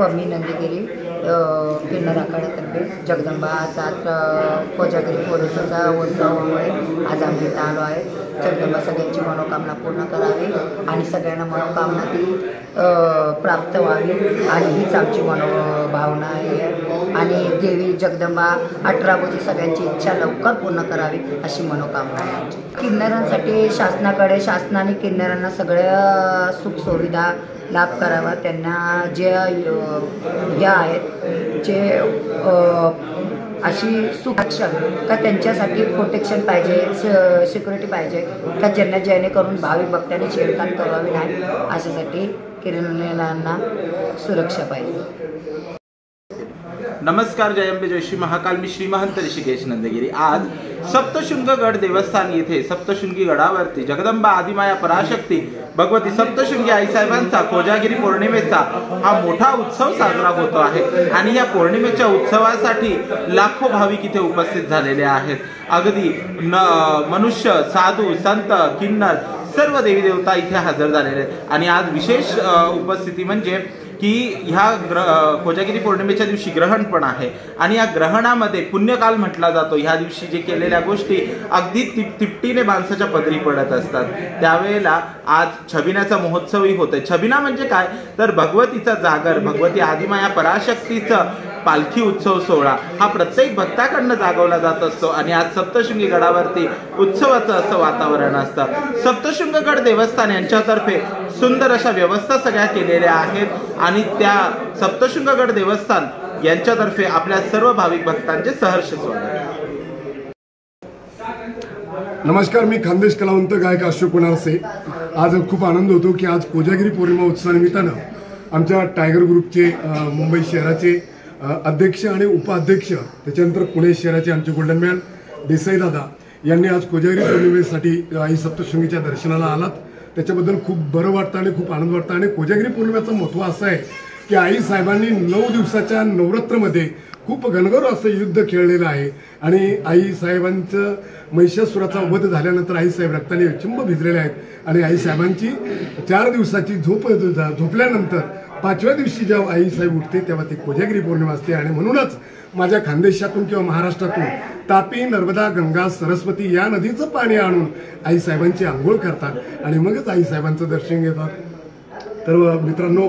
पम्मी नंदगिरी किन्नर आखाड्यातर्फे जगदंबा अ, कोजागिरी पौर्णिमेचा उत्सवामुळे आज आम्ही इथं आलो आहे. जगदंबा सगळ्यांची मनोकामना पूर्ण करावी आणि सगळ्यांना मनोकामना ती प्राप्त व्हावी आणि हीच आमची मनोभावना आहे. आणि देवी जगदंबा अठरा बोजी सगळ्यांची इच्छा लवकर पूर्ण करावी अशी मनोकामना आहे किन्नरांसाठी शासनाकडे शासनाने किन्नरांना सगळ्या सुखसुविधा लाभ करावा. त्यांना जे ज्या आहेत जे अशी सुरक्षण का त्यांच्यासाठी प्रोटेक्शन पाहिजे सिक्युरिटी पाहिजे का ज्यांना जेणेकरून भाविक भक्तांनी छेडखान करावी नाही अशासाठी किरणांना सुरक्षा पाहिजे. नमस्कार जयंबे जय श्री महाकाल. मी श्रीमहंत ऋषिकेश नंदगिरी. आज सप्तशृंगगड देवस्थान येथे सप्तशृंगी गडावरती जगदंबा आदिमाया पराशक्ती भगवती सप्तशृंगी आईसाहेबांचा कोजागिरी पौर्णिमेचा हा मोठा उत्सव साजरा होतो आहे. आणि या पौर्णिमेच्या उत्सवासाठी लाखो भाविक इथे उपस्थित झालेले आहेत. अगदी न मनुष्य साधू संत किन्नर सर्व देवी देवता इथे हजर झालेले आहेत. आणि आज विशेष अ, उपस्थिती म्हणजे की ह्या ग्र कोजागिरी पौर्णिमेच्या दिवशी ग्रहण पण आहे. आणि या ग्रहणामध्ये पुण्यकाल म्हटला जातो. ह्या दिवशी जे केलेल्या गोष्टी अगदी तिप तिपटीने माणसाच्या पदरी पडत असतात. त्यावेळेला आज छबिनाचा महोत्सवही होतोय. छबिना म्हणजे काय? तर भगवतीचा जागर भगवती आदिमाया पराशक्तीचं पालखी उत्सव सोहळा हा प्रत्येक भक्ताकडनं जागवला जात असतो आणि आज सप्तशृंगी गडावरती उत्सवाचं असं वातावरण असतं. सप्तशृंगगड देवस्थान यांच्यातर्फे सुंदर अशा व्यवस्था सगळ्या केलेल्या आहेत आणि त्या सप्तशृंगगड देवस्थान यांच्यातर्फे आपल्या सर्व भाविक भक्तांचे सहर्ष स्वागत. नमस्कार मी खानदेश कलावंत गायक अशोक कुणारसे आज खूप आनंद होतो की आज कोजागिरी पौर्णिमा उत्सवानिमित्तानं आमच्या टायगर ग्रुपचे मुंबई शहराचे अध्यक्ष आणि उपाध्यक्ष त्याच्यानंतर पुणे शहराचे आमचे गोल्डन मॅन देसाई दादा यांनी आज कोजागिरी पौर्णिमेसाठी आई सप्तशृंगीच्या दर्शनाला आलात. त्याच्याबद्दल खूप बरं वाटतं आणि खूप आनंद वाटतं. आणि कोजागिरी पौर्णिमेचं महत्त्व असं आहे की आई साहेबांनी नऊ दिवसाच्या नवरात्रमध्ये खूप घनघोर असं युद्ध खेळलेलं आहे. आणि आई साहेबांचं महिषासुराचा वध झाल्यानंतर आई साहेब रक्ताने चिंब भिजलेले आहेत. आणि आई साहेबांची चार दिवसाची झोप झोपल्यानंतर पाचव्या दिवशी जेव्हा आई साहेब उठते तेव्हा ती कोजागिरी पौर्णिमा असते आणि म्हणूनच माझ्या खानदेशातून किंवा महाराष्ट्रातून तापी नर्मदा गंगा सरस्वती या नदीचं पाणी आणून आई साहेबांची आंघोळ करतात आणि मगच आईसाहेबांचं दर्शन घेतात. तर मित्रांनो